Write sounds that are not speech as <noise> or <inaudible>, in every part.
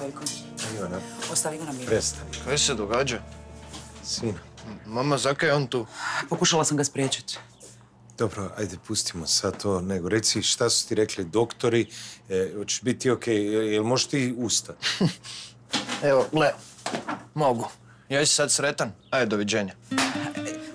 Veljko, Ivana, ostavi ga na miru. prestani. Kaj se događa? Sina. Mama, zakaj je on tu? Pokušala sam ga spriječiti. Dobro, ajde, pustimo sad to, nego reci šta su ti rekli doktori, e, hoćeš biti ok, jel možeš ti ustati? <laughs> Evo, gle, mogu. Ja si sad sretan, ajde, doviđenja.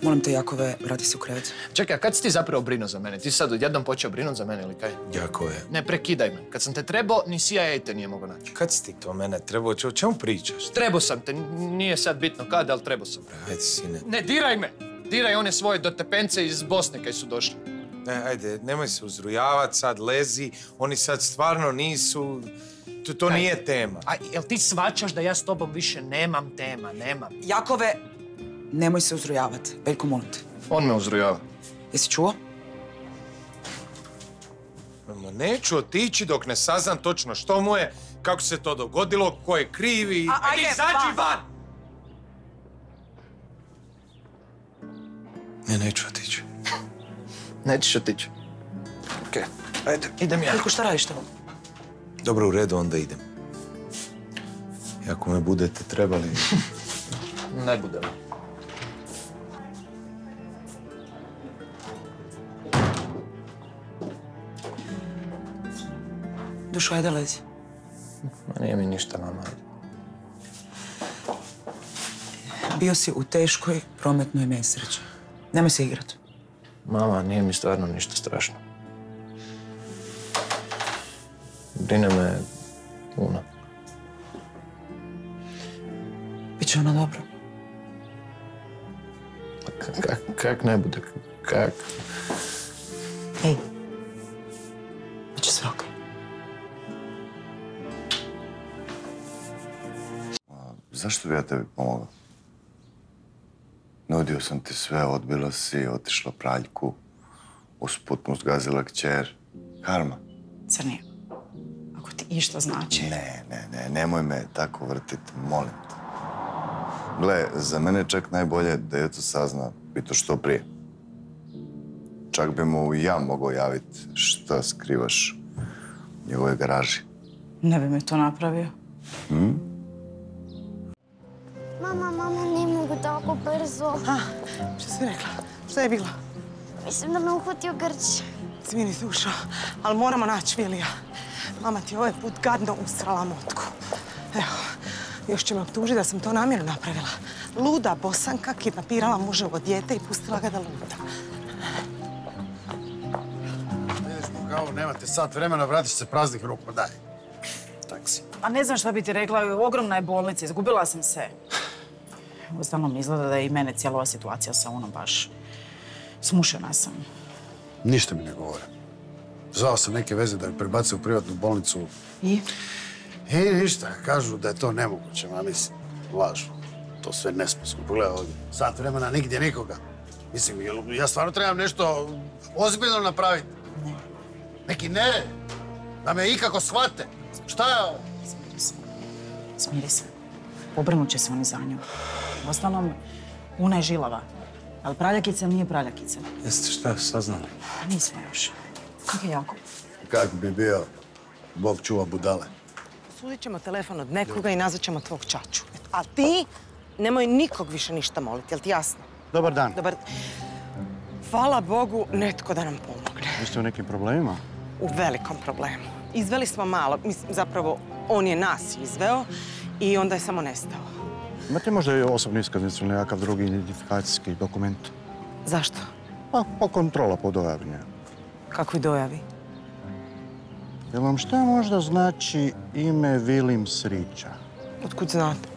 Molim te, Jakove, vrati se u krevet. Čekaj, a kad si ti zapravo brinuo za mene? Ti si sad odjednom počeo brinuti za mene ili kaj? Jako je. Ne prekidaj me. Kad sam te trebao, ni CIA te nije mogao naći. Kad si ti to mene trebao, o čemu pričaš? Trebao sam te, nije sad bitno kada, ali trebao sam. Ajde, sine. Ne, diraj me! Diraj one svoje dotepence iz Bosne kaj su došli. Ne, ajde, nemoj se uzrujavat sad, lezi. Oni sad stvarno nisu... To, to nije tema. A jel ti svačaš da ja s tobom više nemam tema, nemam? Jakove, nemoj se uzrujavat. Veljko, molim te. On me uzrujava. Jesi čuo? Ma neću otići dok ne saznam točno što mu je, kako se to dogodilo, ko je krivi. A, ajde, izađi van! Ne, neću otići. <laughs> Nećeš otići. Okej, ajde, idem ja. Veljko, šta radiš tamo? Dobro, u redu, onda idem. I ako me budete trebali... <laughs> Ne budem. Dušo, ajde lezi. Ma nije mi ništa, mama. Bio si u teškoj prometnoj nesreći. Nemoj se igrat. Mama, nije mi stvarno ništa strašno. Brine me Una. Biće ona dobro. Kak, kak ne bude? Kak? Ej, Zašto bi ja tebi pomogao? Nudio sam ti sve, odbila si, otišla praljku, usput mu zgazila kćer. Karma. Crni, ako ti išta znači... Ne, ne, ne, nemoj me tako vrtiti, molim te. Gle, za mene je čak najbolje da je to sazna i to što prije. Čak bi mu i ja mogao javiti šta skrivaš u njegovoj garaži. Ne bi mi to napravio. Mama, mama, ne mogu tako brzo. Što si rekla? Šta je bilo? Mislim da me uhvatio grč. Izvini, dušo, ali moramo naći Vilija. Mama ti je ovaj put gadno usrala motku. Evo, još će me optužiti da sam to namjerno napravila. Luda bosanka kidnapirala muževo dijete i pustila ga da. Ideš kao, nemate sat vremena, vratiš se praznih ruku, daj. Taksi. A ne znam šta bi ti rekla, ogromna je bolnica, izgubila sam se. Uostalom izgleda da je i mene cijela ova situacija sa onom baš smušena sam. Ništa mi ne govore. Zvao sam neke veze da me prebace u privatnu bolnicu. I? I ništa, kažu da je to nemoguće, ma mislim, lažu. To sve nesposobno. Pogledaj ovdje, sat vremena, nigdje nikoga. Mislim, ja stvarno trebam nešto ozbiljno napraviti. Neki nered, da me ikako shvate. Šta je ovo? Smiri se. Smiri se. Pobrinut će se oni za nju. Uostalom, Una je žilava. Ali praljakica nije praljakica. Jeste šta saznali? Nismo još. Kako je jako? Kak bi bio, Bog čuva budale. Sudit ćemo telefon od nekoga i nazvat ćemo tvog čaču. A ti nemoj nikog više ništa moliti, jel ti jasno? Dobar dan. Dobar... Hvala Bogu, netko da nam pomogne. Vi ste u nekim problemima? U velikom problemu. Izveli smo malo, mislim, zapravo on je nas izveo i onda je samo nestao. Imate možda i osobnu iskaznicu ili nekakav drugi identifikacijski dokument? Zašto? Pa, pa kontrola po dojavi. Kakvi dojavi? Jel vam šta možda znači ime Vilim Srića? Otkud znate?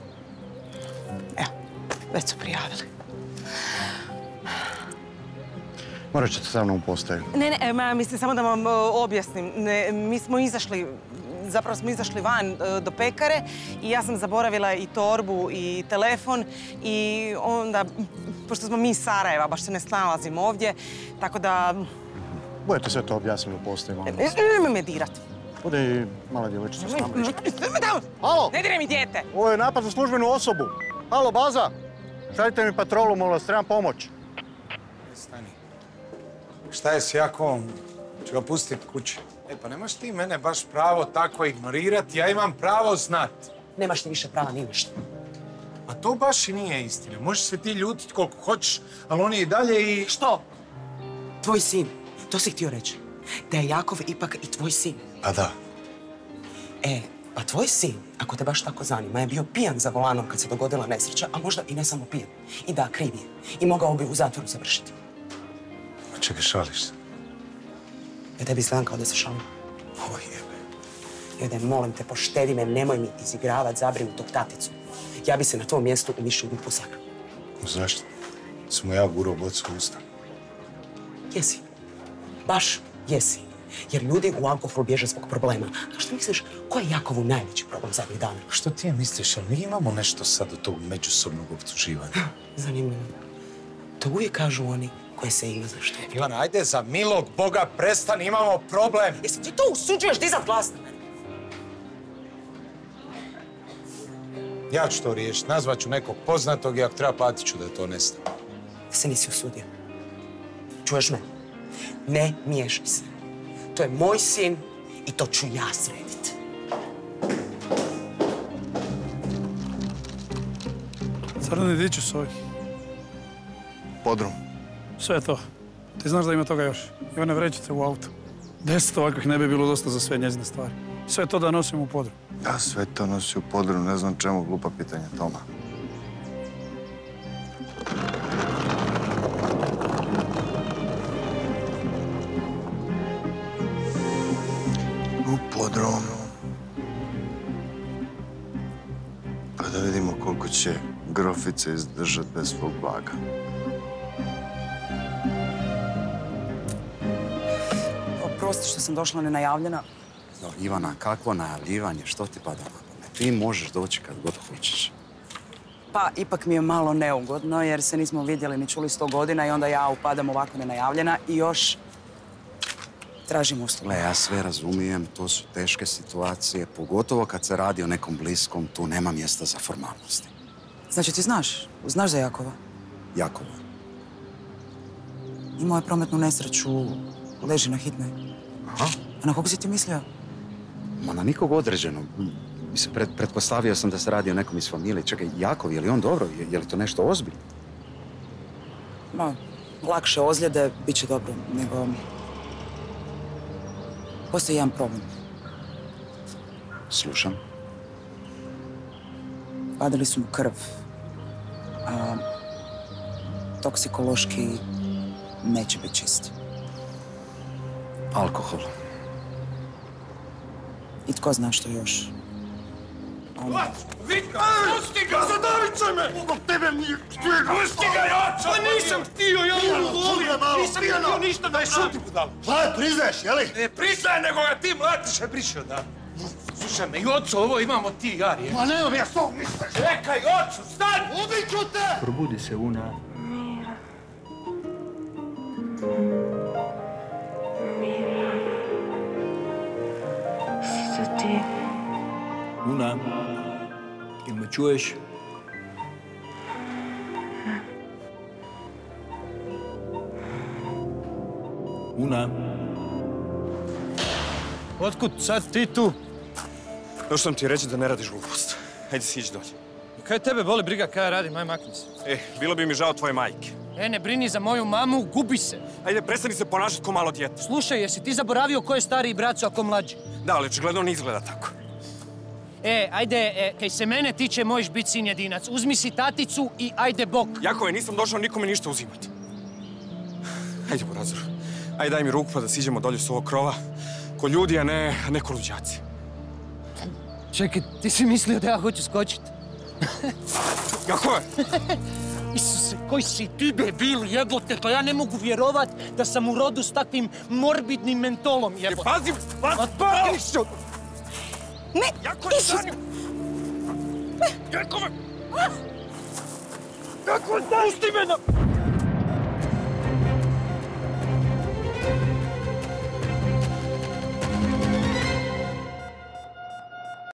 Evo, već su prijavili. Morat ćete sa mnom u postaju. Ne, ne, ma, mislim samo da vam objasnim. Ne, mi smo izašli, zapravo smo izašli van e, do pekare i ja sam zaboravila i torbu i telefon i onda, pošto smo mi iz Sarajeva, baš se ne snalazimo ovdje, tako da... Budete sve to objasnili u postaju, molim Ne, vas. nemoj me dirat. Bude i mala djevojčica s nama. Halo! Ne diraj mi dijete! Ovo je napad na službenu osobu. Halo, baza! Šaljite mi patrolu, molim vas, trebam pomoć. Stani. Šta je s Jakovom? Ću ga pustiti kući. E pa nemaš ti mene baš pravo tako ignorirati, ja imam pravo znat. Nemaš ti više prava ni na što. A to baš i nije istina. Možeš se ti ljutit koliko hoćeš, ali on je i dalje i... Što? Tvoj sin, to si htio reći. Da je Jakov ipak i tvoj sin. Pa da. E, pa tvoj sin, ako te baš tako zanima, je bio pijan za volanom kad se dogodila nesreća, a možda i ne samo pijan. I da, kriv je. I mogao bi u zatvoru završiti. Čekaj, šališ se. Ja tebi izgledam kao da se šalim. O jebe. Jode, molim te, poštedi me, nemoj mi izigravat zabrinutog taticu. Ja bi se na tvom mjestu u mišlju posakao. Zašto? Sam mu ja gurao bocu usta. Jesi. Baš jesi. Jer ljudi u alkoholu bježe zbog problema. A što misliš, ko je Jakovu najveći problem zadnjih dana? Što ti je misliš, ali mi imamo nešto sad od tog međusobnog optuživanja? Zanimljivo. To uvijek kažu oni koje se ima za što. Ivana, ajde za milog Boga prestani, imamo problem. Jesi ti to usuđuješ dizat glas na mene? Ja ću to riješiti, nazvat ću nekog poznatog i ako treba platit ću da to nestane. Da se nisi usudio. Čuješ me? Ne miješaj se. To je moj sin i to ću ja srediti. Crni, di ću svoj? Podrum. Sve to. Ti znaš da ima toga još. I one vrećice u autu. Deset ovakvih ne bi bilo dosta za sve njezine stvari. Sve to da nosim u podrum. Ja sve to nosi u podrum, ne znam čemu glupa pitanja Toma. U. Pa da vidimo koliko će grofice izdržati bez svog blaga. Oprosti što sam došla nenajavljena. No, Ivana, kakvo najavljivanje, što ti pada na pamet? Ti možeš doći kad god hoćeš. Pa, ipak mi je malo neugodno jer se nismo vidjeli ni čuli sto godina i onda ja upadam ovako nenajavljena i još tražim uslugu. Le, ja sve razumijem, to su teške situacije, pogotovo kad se radi o nekom bliskom, tu nema mjesta za formalnosti. Znači ti znaš, znaš za Jakova? Jakova. Imao je prometnu nesreću, leži na hitnoj. Aha. A na koga si ti mislio? Ma na nikog određenog. Mislim, pret, pretpostavio sam da se radi o nekom iz familije. Čekaj, Jakov, je li on dobro? Je, je li to nešto ozbiljno? Ma, lakše ozljede, bit će dobro, nego... Postoji jedan problem. Slušam. Vadili su mu krv. A toksikološki neće biti čist. Alkohol. I tko zna što još. On... Vika, pusti ga! Zadavit će me! Zbog tebe mi je Pusti ga, Jočo! Pa nisam htio, ja Pijano, volim! Nisam htio ništa da je šuti budalo! Hlad, priznaješ, jeli? Ne priznaje, nego ga ti mlatiš je prišao, da. Slušaj me, Joco, ovo imamo ti i ja, je. Ma nemam ja s tog ništa. Čekaj, Joco, stani! Ubit ću te! Probudi se, Una. Una, jel me čuješ? Una. Otkud sad ti tu? Došao sam ti reći da ne radiš glupost. Hajde siđi dolje. Kaj tebe boli briga kaj ja radim, aj makni se. E, bilo bi mi žao tvoje majke. E, ne brini za moju mamu, gubi se. Ajde, prestani se ponašati ko malo dijete. Slušaj, jesi ti zaboravio ko je stariji braco, a ko mlađi? Da, ali očigledno ne izgleda tako. E, ajde, e, kaj se mene tiče, možeš biti sin jedinac. Uzmi si taticu i ajde bok. Jakove, nisam došao nikome ništa uzimati. Ajde, Borazor. Ajde, daj mi ruku pa da siđemo dolje s ovog krova. Ko ljudi, a ne, a ne ko luđaci. Čekaj, ti si mislio da ja hoću skočit? <laughs> Jakove! Isuse, koji si ti debil, jebote, pa ja ne mogu vjerovat da sam u rodu s takvim morbidnim mentolom, jebote. Pazi, pazi, pazi! Ne, Jakove, stani! Jakove! Jakove, pusti me na...